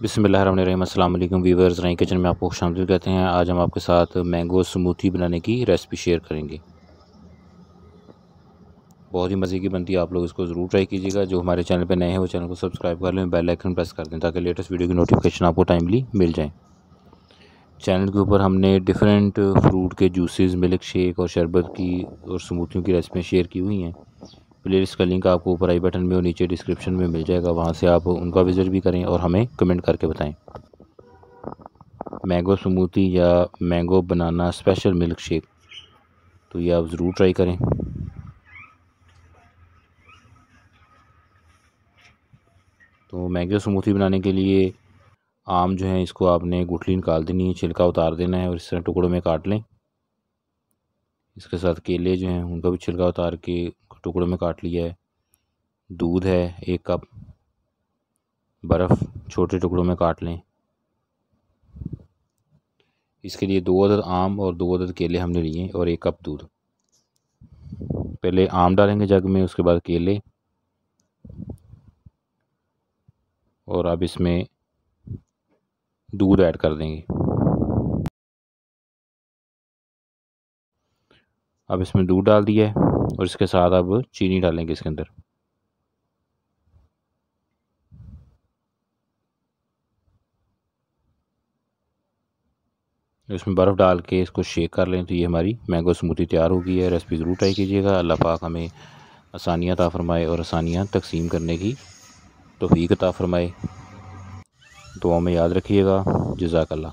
बिसमीम वीवर्स राई किचन में आपको शामिल कहते हैं। आज हम आपके साथ मैंगो स्मूथी बनाने की रेसिपी शेयर करेंगे। बहुत ही मज़े की बनती है, आप लोग इसको ज़रूर ट्राई कीजिएगा। जो हमारे चैनल पर नए हैं, वो चैनल को सब्सक्राइब कर लें, बेल आइकन प्रेस कर दें, ताकि लेटेस्ट वीडियो की नोटिफिकेशन आपको टाइमली मिल जाए। चैनल के ऊपर हमने डिफरेंट फ्रूट के जूसेस मिल्क शेक और शरबत की और स्मूथियों की रेसिपियाँ शेयर की हुई हैं। प्लेलिस्ट का लिंक आपको ऊपर आई बटन में और नीचे डिस्क्रिप्शन में मिल जाएगा। वहाँ से आप उनका विज़िट भी करें और हमें कमेंट करके बताएँ। मैंगो स्मूथी या mango banana special milk shake तो ये आप ज़रूर ट्राई करें। तो मैंगो स्मूथी बनाने के लिए आम जो है, इसको आपने गुठली निकाल देनी है, छिलका उतार देना है और इस तरह टुकड़ों में काट लें। इसके साथ केले जो हैं, उनका भी छिलका उतार के टुकड़ों में काट लिया है। दूध है, एक कप। बर्फ़, छोटे टुकड़ों में काट लें। इसके लिए दो अदद आम और दो अदद केले हमने लिए और एक कप दूध। पहले आम डालेंगे जग में, उसके बाद केले। और अब इसमें दूध ऐड कर देंगे। अब इसमें दूध डाल दिया है। और इसके साथ अब चीनी डालेंगे इसके अंदर। इसमें बर्फ़ डाल के इसको शेक कर लें तो ये हमारी मैंगो स्मूथी तैयार हो गई है। रेसिपी ज़रूर ट्राई कीजिएगा। अल्लाह पाक हमें आसानियाँ ता फरमाए और आसानियाँ तकसीम करने की तोफ़ी ता फरमाए। दुआ में याद रखिएगा। जजाकल्ला